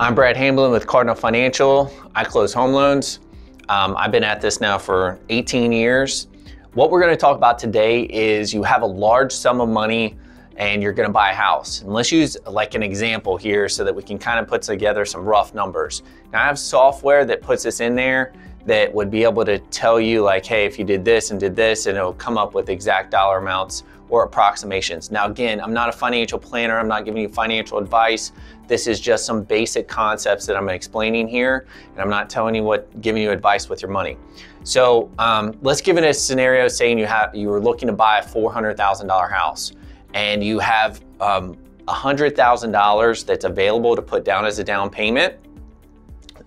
I'm Brad Hamblen with Cardinal Financial. I close home loans. Um, I've been at this now for 18 years. What we're going to talk about today is you have a large sum of money and you're going to buy a house. And let's use like an example here so that we can kind of put together some rough numbers. Now I have software that puts this in there that would be able to tell you like, hey, if you did this and did this, and it'll come up with exact dollar amounts or approximations. Now again, I'm not a financial planner, I'm not giving you financial advice. This is just some basic concepts that I'm explaining here, and I'm not telling you what, giving you advice with your money. So um, let's give it a scenario saying you have you were looking to buy a $400,000 house and you have um, $100,000 that's available to put down as a down payment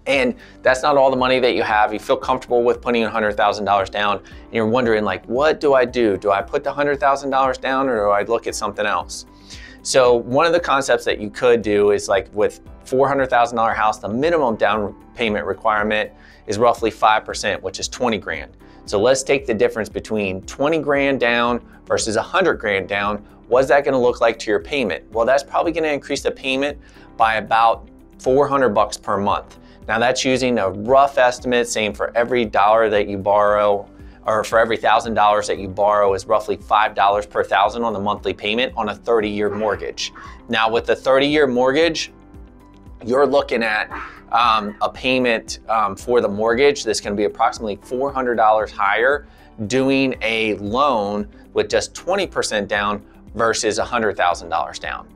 and that's not all the money that you have. You feel comfortable with putting $100,000 down and you're wondering like, what do I do? Do I put the $100,000 down or do I look at something else? So one of the concepts that you could do is like with $400,000 house, the minimum down payment requirement is roughly 5%, which is 20 grand. So let's take the difference between 20 grand down versus 100 grand down. What's that gonna look like to your payment? Well, that's probably gonna increase the payment by about 400 bucks per month. Now that's using a rough estimate saying for every dollar that you borrow or for every thousand dollars that you borrow is roughly five dollars per thousand on the monthly payment on a 30-year mortgage. Now with the 30-year mortgage, you're looking at um, a payment um, for the mortgage that's going to be approximately $400 higher doing a loan with just 20% down versus $100,000 down.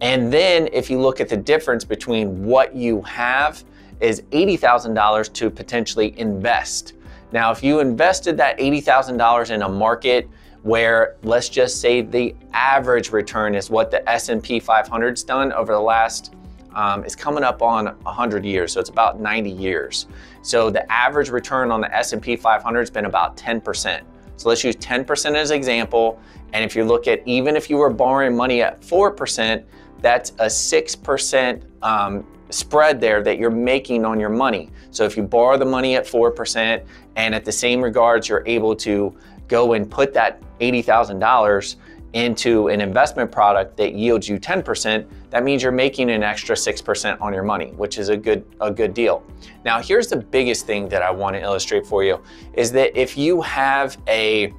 And then if you look at the difference between what you have is $80,000 to potentially invest. Now, if you invested that $80,000 in a market where let's just say the average return is what the S&P 500's done over the last um, is coming up on 100 years, so it's about 90 years. So the average return on the S&P 500 has been about 10%. So let's use 10% as an example. And if you look at even if you were borrowing money at 4%, that's a 6% um, spread there that you're making on your money. So if you borrow the money at 4% and at the same regards, you're able to go and put that $80,000 into an investment product that yields you 10%, that means you're making an extra 6% on your money, which is a good, a good deal. Now, here's the biggest thing that I want to illustrate for you is that if you have a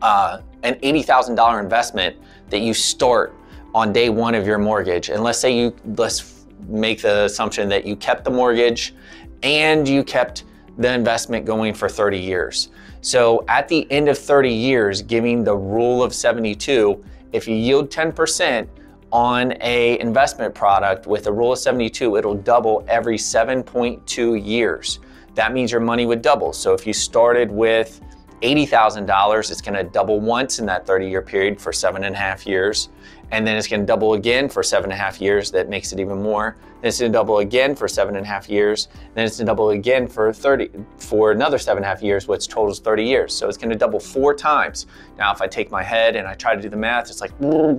uh, an $80,000 investment that you start on day one of your mortgage, and let's say you, let's make the assumption that you kept the mortgage and you kept the investment going for 30 years. So at the end of 30 years, giving the rule of 72, if you yield 10% on a investment product with a rule of 72, it'll double every 7.2 years. That means your money would double. So if you started with $80,000, it's gonna double once in that 30 year period for seven and a half years and then it's gonna double again for seven and a half years. That makes it even more. Then it's gonna double again for seven and a half years. Then it's gonna double again for 30, for another seven and a half years, which totals 30 years. So it's gonna double four times. Now, if I take my head and I try to do the math, it's like,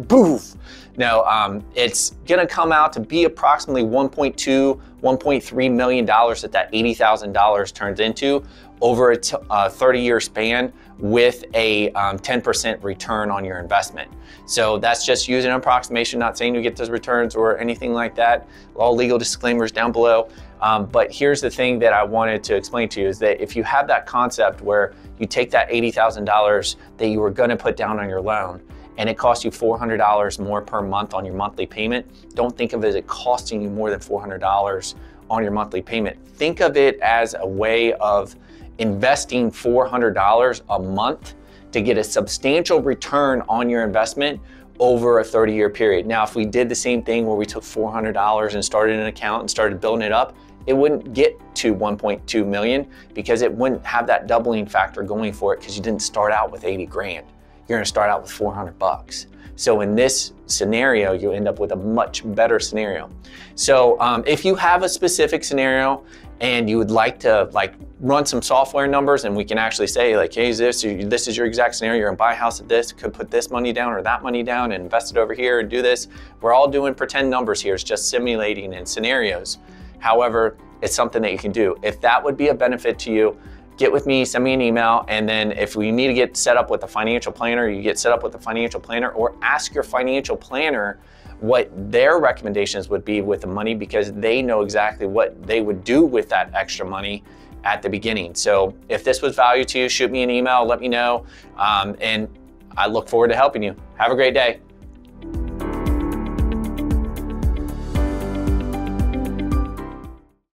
poof. No, um, it's gonna come out to be approximately 1.2, 1.3 million dollars that that $80,000 turns into over a 30 year span with a 10% um, return on your investment. So that's just using an approximation, not saying you get those returns or anything like that. All legal disclaimers down below. Um, but here's the thing that I wanted to explain to you is that if you have that concept where you take that $80,000 that you were gonna put down on your loan and it costs you $400 more per month on your monthly payment, don't think of it as costing you more than $400 on your monthly payment. Think of it as a way of investing $400 a month to get a substantial return on your investment over a 30 year period. Now, if we did the same thing where we took $400 and started an account and started building it up, it wouldn't get to 1.2 million because it wouldn't have that doubling factor going for it because you didn't start out with 80 grand. You're gonna start out with 400 bucks. So in this scenario, you end up with a much better scenario. So um, if you have a specific scenario and you would like to like run some software numbers and we can actually say like, hey, this, this is your exact scenario, you're gonna buy a house at this, could put this money down or that money down and invest it over here and do this. We're all doing pretend numbers here, it's just simulating in scenarios. However, it's something that you can do. If that would be a benefit to you, get with me, send me an email, and then if we need to get set up with a financial planner, you get set up with a financial planner or ask your financial planner what their recommendations would be with the money because they know exactly what they would do with that extra money at the beginning. So if this was value to you, shoot me an email, let me know. Um, and I look forward to helping you. Have a great day.